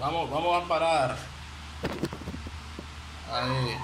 Vamos, vamos a parar. Ahí.